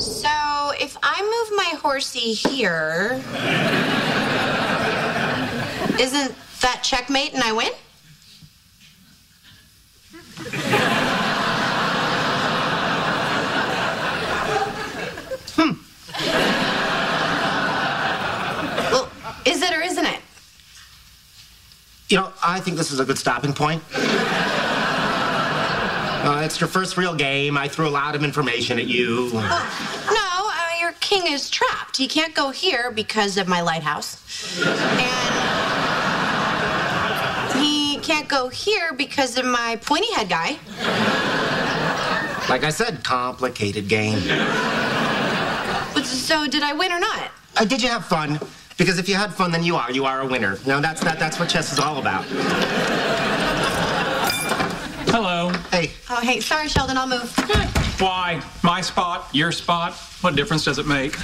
So if I move my horsey here, isn't that checkmate and I win? Hmm. Well, is it or isn't it? You know, I think this is a good stopping point. Uh, it's your first real game. I threw a lot of information at you. No, uh, your king is trapped. He can't go here because of my lighthouse. And he can't go here because of my pointy head guy. Like I said, complicated game. But so did I win or not? Uh, did you have fun? Because if you had fun, then you are. You are a winner. No, that's that, that's what chess is all about. Hello. Hey, Oh, hey, sorry, Sheldon, I'll move. Why? My spot, your spot? What difference does it make?